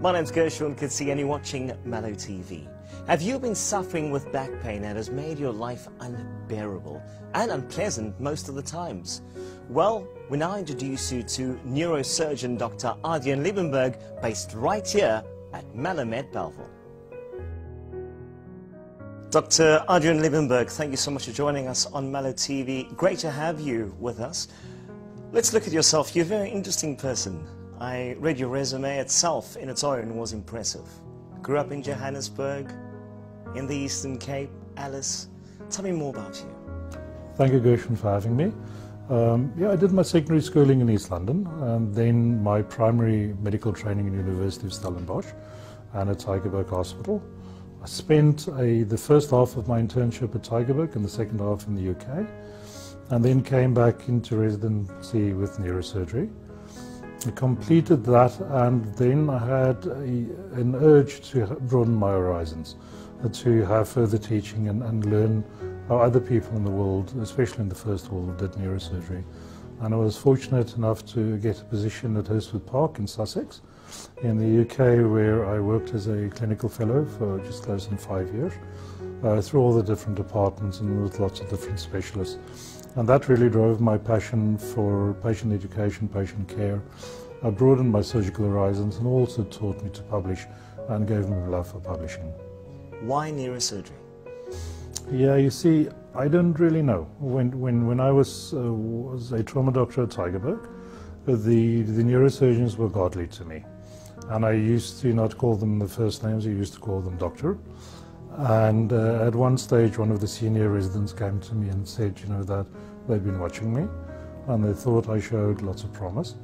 My name's Gershwin you're watching MeloTV. Have you been suffering with back pain that has made your life unbearable and unpleasant most of the times? Well, we now introduce you to neurosurgeon Dr. Adriaan Liebenberg, based right here at Melomed Bellville. Dr. Adriaan Liebenberg, thank you so much for joining us on MeloTV. Great to have you with us. Let's look at yourself. You're a very interesting person. I read your resume itself in its own was impressive. Grew up in Johannesburg, in the Eastern Cape, Alice. Tell me more about you. Thank you, Gershon, for having me. Um, yeah, I did my secondary schooling in East London, and then my primary medical training in University of Stellenbosch and at Tygerberg Hospital. I spent a, the first half of my internship at Tygerberg and the second half in the UK, and then came back into residency with neurosurgery. I completed that and then I had a, an urge to broaden my horizons, to have further teaching and, and learn how other people in the world, especially in the first world, did neurosurgery. And I was fortunate enough to get a position at Hurstwood Park in Sussex in the UK where I worked as a clinical fellow for just close than five years uh, through all the different departments and with lots of different specialists. And that really drove my passion for patient education, patient care. I broadened my surgical horizons and also taught me to publish and gave me a love for publishing. Why neurosurgery? Yeah, you see, I don't really know. When, when, when I was, uh, was a trauma doctor at Tygerberg, the, the neurosurgeons were godly to me. And I used to not call them the first names, I used to call them doctor. And uh, at one stage, one of the senior residents came to me and said, you know, that they'd been watching me and they thought I showed lots of promise.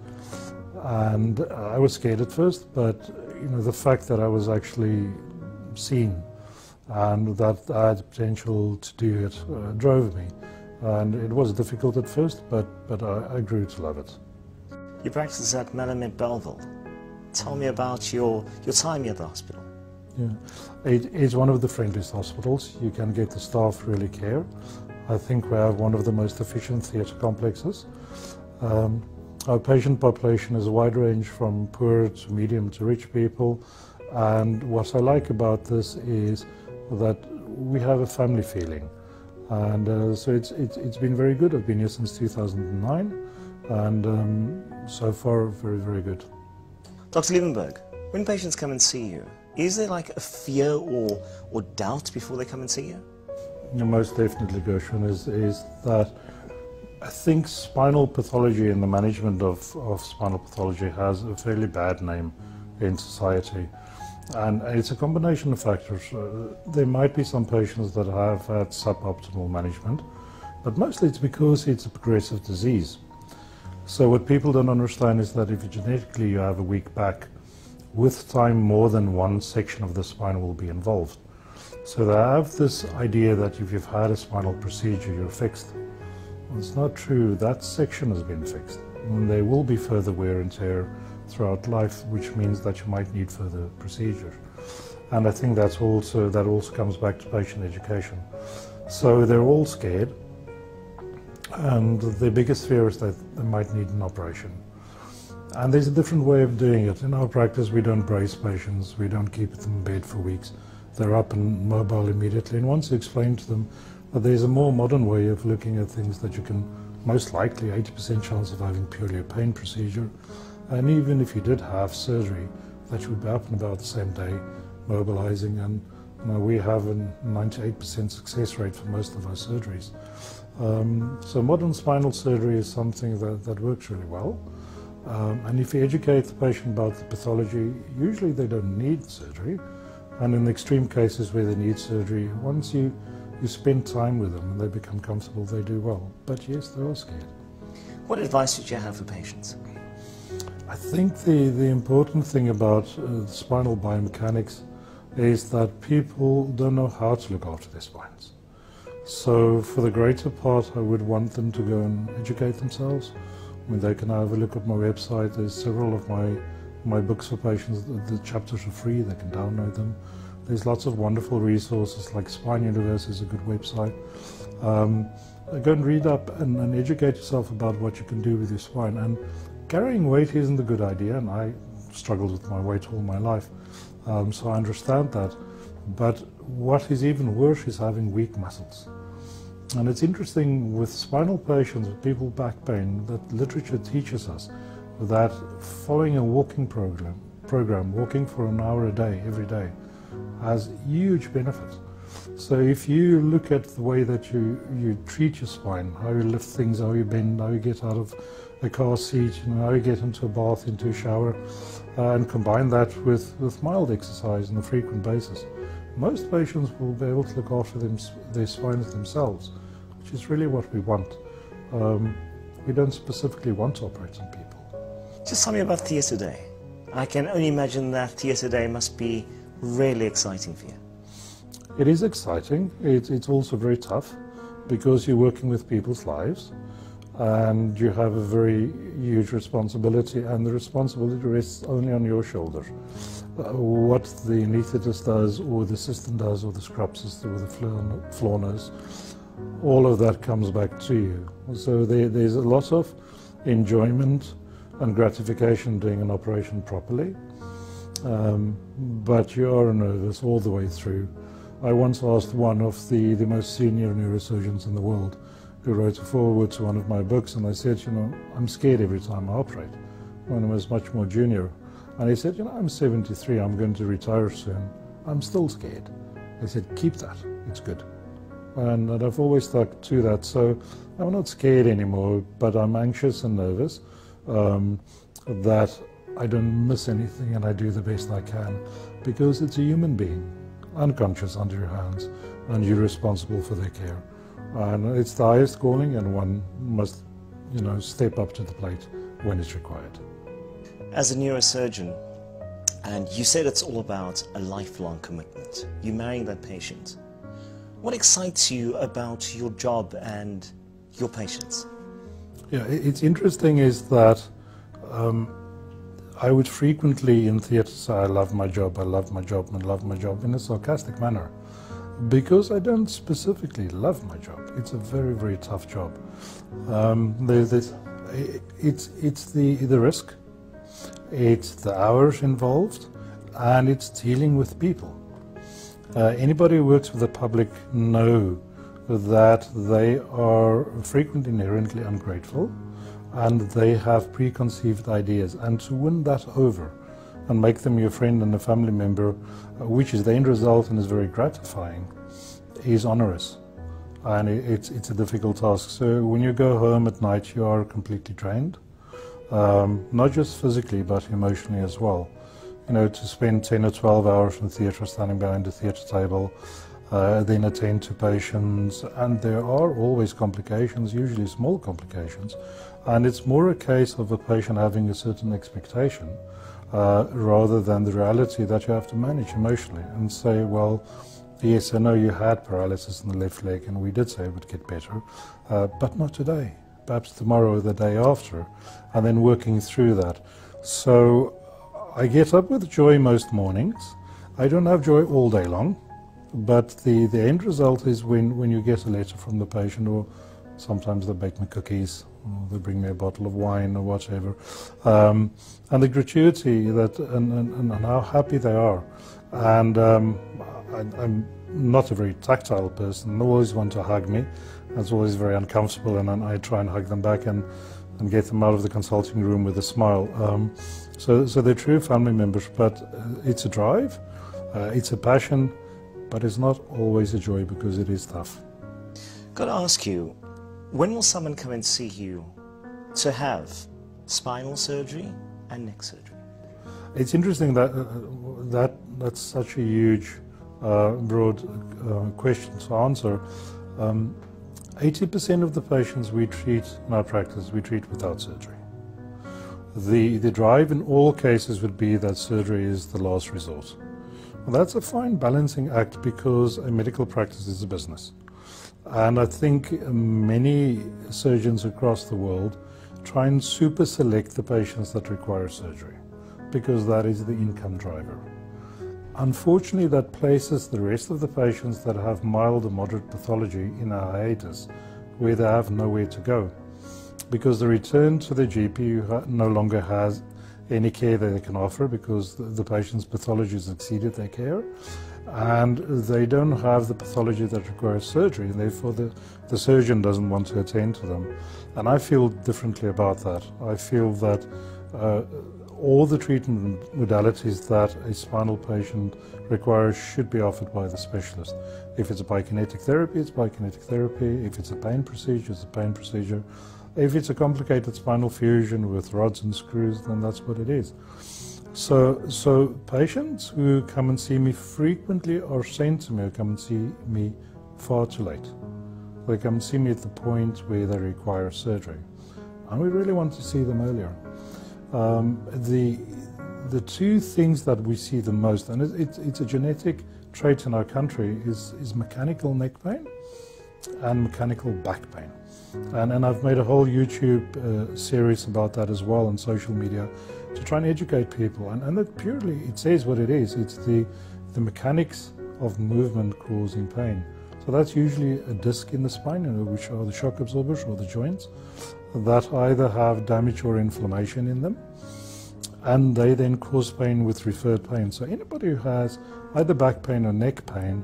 And I was scared at first, but you know, the fact that I was actually seen and that I had the potential to do it uh, drove me. And it was difficult at first, but, but I, I grew to love it. You practice at Melomed Bellville. Tell me about your, your time here at the hospital. Yeah, it is one of the friendliest hospitals. You can get the staff really care. I think we have one of the most efficient theatre complexes. Um, our patient population is a wide range from poor to medium to rich people. And what I like about this is that we have a family feeling. And uh, so it's, it's, it's been very good. I've been here since 2009 and um, so far very, very good. Dr. Liebenberg, when patients come and see you, is there like a fear or, or doubt before they come and see you? Most definitely, Gershwin, is, is that I think spinal pathology and the management of, of spinal pathology has a fairly bad name in society. And it's a combination of factors. Uh, there might be some patients that have had suboptimal management, but mostly it's because it's a progressive disease. So what people don't understand is that if you genetically you have a weak back, with time more than one section of the spine will be involved. So they have this idea that if you've had a spinal procedure, you're fixed. Well, it's not true. That section has been fixed. And there will be further wear and tear throughout life, which means that you might need further procedure. And I think that's also that also comes back to patient education. So they're all scared, and the biggest fear is that they might need an operation. And there's a different way of doing it. In our practice, we don't brace patients, we don't keep them in bed for weeks. They're up and mobile immediately. And once you explain to them that there's a more modern way of looking at things that you can most likely 80% chance of having purely a pain procedure, and even if you did have surgery, that you would be up and about the same day, mobilizing, and you know, we have a 98% success rate for most of our surgeries. Um, so modern spinal surgery is something that, that works really well. Um, and if you educate the patient about the pathology, usually they don't need surgery. And in the extreme cases where they need surgery, once you, you spend time with them and they become comfortable, they do well. But yes, they are scared. What advice would you have for patients? I think the, the important thing about uh, spinal biomechanics is that people don't know how to look after their spines. So for the greater part, I would want them to go and educate themselves. I mean, they can have a look at my website. There's several of my my books for patients. The, the chapters are free. They can download them. There's lots of wonderful resources like Spine Universe is a good website. Um, go and read up and, and, educate yourself about what you can do with your spine. And carrying weight isn't a good idea, and I struggled with my weight all my life, um, so I understand that. But what is even worse is having weak muscles. And it's interesting with spinal patients, with people with back pain, that literature teaches us that following a walking program, program, walking for an hour a day, every day, has huge benefits. So if you look at the way that you, you treat your spine, how you lift things, how you bend, how you get out of a car seat, know, how you get into a bath, into a shower, uh, and combine that with, with mild exercise on a frequent basis, most patients will be able to look after them, their spines themselves, which is really what we want. Um, we don't specifically want to operate on people. Just tell me about Theatre Day. I can only imagine that Theatre Day must be really exciting for you. It is exciting. It, it's also very tough because you're working with people's lives and you have a very huge responsibility and the responsibility rests only on your shoulders. Uh, what the anaesthetist does or the assistant does or the scrub sister or the floor all of that comes back to you. So there, there's a lot of enjoyment and gratification doing an operation properly, um, but you are nervous all the way through. I once asked one of the, the most senior neurosurgeons in the world who wrote a foreword to one of my books, and I said, you know, I'm scared every time I operate, when I was much more junior. And he said, you know, I'm 73, I'm going to retire soon. I'm still scared. I said, keep that, it's good. And, and I've always stuck to that. So I'm not scared anymore, but I'm anxious and nervous um, that I don't miss anything and I do the best I can because it's a human being unconscious under your hands and you're responsible for their care. And it's the highest calling and one must, you know, step up to the plate when it's required. As a neurosurgeon, and you said it's all about a lifelong commitment, you marrying that patient. What excites you about your job and your patients? Yeah, it's interesting is that um, I would frequently in theatre say, I love my job, I love my job, I love my job in a sarcastic manner. Because I don't specifically love my job. It's a very, very tough job. Um, there's this, it's, it's the, the risk, it's the hours involved, and it's dealing with people. Uh, anybody who works with the public know that they are frequently inherently ungrateful and they have preconceived ideas. And to win that over and make them your friend and a family member, uh, which is the end result and is very gratifying, is onerous. And it's, it's a difficult task. So when you go home at night, you are completely drained, um, not just physically, but emotionally as well. You know, to spend 10 or 12 hours in theatre, standing behind a theatre table, uh, then attend to patients, and there are always complications, usually small complications, and it's more a case of a patient having a certain expectation uh, rather than the reality that you have to manage emotionally and say, well, yes, I know you had paralysis in the left leg, and we did say it would get better, uh, but not today, perhaps tomorrow or the day after, and then working through that. So I get up with joy most mornings. I don't have joy all day long. But the, the end result is when, when you get a letter from the patient, or sometimes they bake me cookies, or they bring me a bottle of wine, or whatever, um, and the gratuity that and, and, and, how happy they are. And um, I, am not a very tactile person. They always want to hug me. That's always very uncomfortable, and, and I try and hug them back and, and get them out of the consulting room with a smile. Um, so, so they're true family members, but uh, it's a drive, uh, it's a passion, but it's not always a joy because it is tough. Got to ask you, when will someone come and see you to have spinal surgery and neck surgery? It's interesting that uh, that that's such a huge, uh, broad uh, question to answer. 80% um, of the patients we treat in our practice, we treat without surgery. The, the drive in all cases would be that surgery is the last resort. Well, that's a fine balancing act because a medical practice is a business. And I think uh, many surgeons across the world try and super select the patients that require surgery because that is the income driver. Unfortunately, that places the rest of the patients that have mild or moderate pathology in a hiatus where they have nowhere to go because the return to the GP no longer has any care that they can offer because the, the patient's pathology has exceeded their care and they don't have the pathology that requires surgery and therefore the, the surgeon doesn't want to attend to them. And I feel differently about that. I feel that uh, all the treatment modalities that a spinal patient requires should be offered by the specialist. If it's a biokinetic therapy, it's biokinetic therapy. If it's a pain procedure, it's a pain procedure. If it's a complicated spinal fusion with rods and screws, then that's what it is. So, so patients who come and see me frequently are sent to me come and see me far too late. They come and see me at the point where they require surgery. And we really want to see them earlier. Um, the, the two things that we see the most, and it, it, it's a genetic trait in our country, is, is mechanical neck pain and mechanical back pain. And, and I've made a whole YouTube uh, series about that as well on social media to try and educate people. And, and it purely, it says what it is. It's the, the mechanics of movement causing pain. So that's usually a disc in the spine, know, which are the shock absorbers or the joints that either have damage or inflammation in them. And they then cause pain with referred pain. So anybody who has either back pain or neck pain,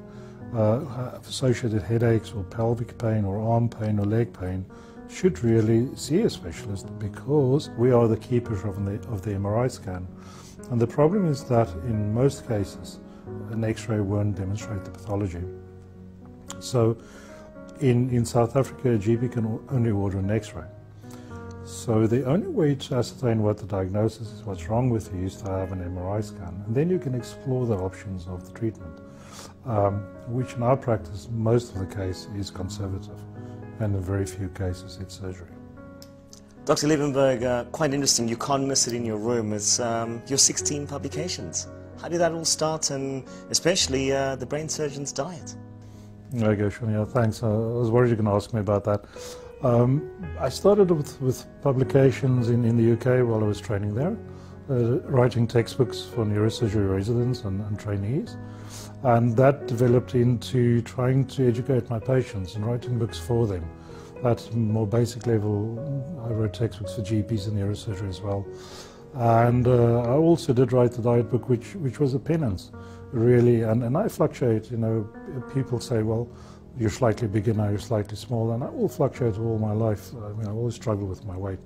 uh, associated headaches or pelvic pain or arm pain or leg pain, should really see a specialist because we are the keepers of the, of the MRI scan. And the problem is that in most cases, an X-ray won't demonstrate the pathology. So in, in South Africa, a GP can only order an X-ray. So the only way to ascertain what the diagnosis is, what's wrong with you, is to have an MRI scan. And then you can explore the options of the treatment, um, which in our practice, most of the case is conservative and in very few cases it's surgery. Dr. Liebenberg, uh, quite interesting. You can't miss it in your room. It's um, your 16 publications. How did that all start, and especially uh, the brain surgeon's diet? Okay. Yeah, thanks. I was worried you were going to ask me about that. Um, I started with, with publications in, in the UK while I was training there, writing textbooks for neurosurgery residents and, and trainees. And that developed into trying to educate my patients and writing books for them. At more basic level, I wrote textbooks for GPs and neurosurgery as well. And uh, I also did write the diet book, which, which was a penance, really. And, and I fluctuate, you know, people say, well, you're slightly bigger now, you're slightly smaller, and I will fluctuate all my life. I mean, I always struggle with my weight.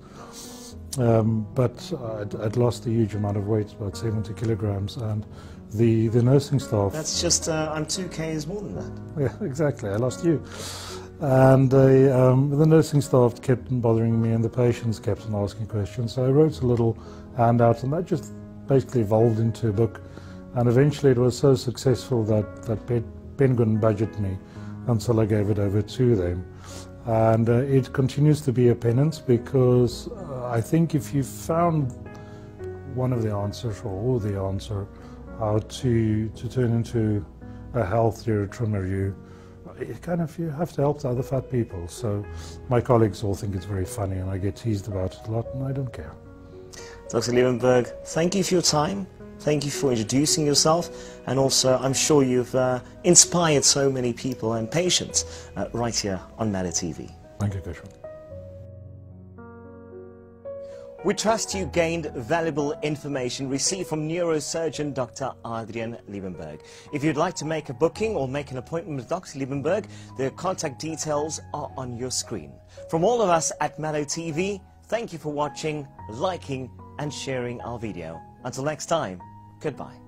Um, but I'd, I'd, lost a huge amount of weight, about 70 kilograms, and the, the nursing staff. That's just, uh, I'm 2 Ks more than that. Yeah, exactly. I lost you. And uh, um, the nursing staff kept bothering me, and the patients kept on asking questions. So I wrote a little handout, and that just basically evolved into a book. And eventually, it was so successful that that Penguin budgeted me until I gave it over to them. And uh, it continues to be a penance because uh, I think if you found one of the answers or all the answer, how to, to turn into a healthier trimmer you it kind of you have to help the other fat people so my colleagues all think it's very funny and I get teased about it a lot and I don't care Dr. Liebenberg thank you for your time thank you for introducing yourself and also I'm sure you've uh, inspired so many people and patients uh, right here on MeloTV Thank you Gershon. We trust you gained valuable information received from neurosurgeon Dr. Adriaan Liebenberg. If you'd like to make a booking or make an appointment with Dr. Liebenberg, the contact details are on your screen. From all of us at MeloTV, thank you for watching, liking and sharing our video. Until next time, goodbye.